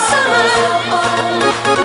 summer. Oh.